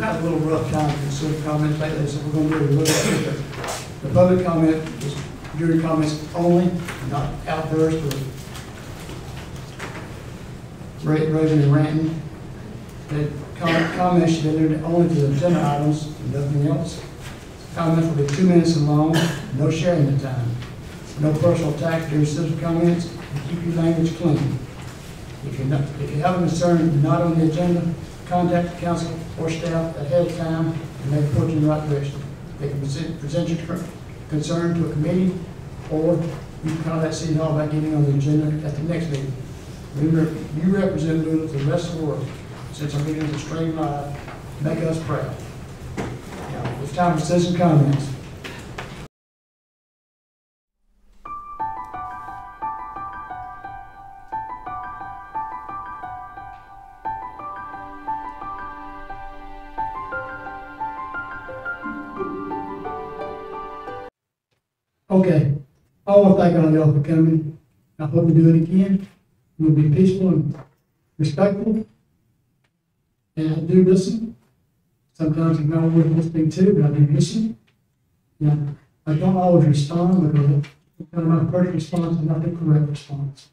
had a little rough time with some comments lately, so we're gonna do it a little bit. The public comment is during comments only, not outburst or raving and ranting. The com- comments should be limited only to the agenda items, and nothing else. Comments will be two minutes long, no sharing the time. No personal attack during citizen comments, and keep your language clean. If you're not, if you have a concern not on the agenda, contact the council or staff ahead of time and they put you in the right direction. They can present, present your concern to a committee, or you can contact City Hall about getting on the agenda at the next meeting. Remember, you represent the rest of the world, since our meetings are streamed live, make us proud. Now, it's time for citizen comments. Okay, I want to thank all y'all for coming. I hope we do it again. We'll be peaceful and respectful. And I do listen. Sometimes I'm not always listening too, but I do listen. Yeah, I don't always respond because my first response is not the correct response.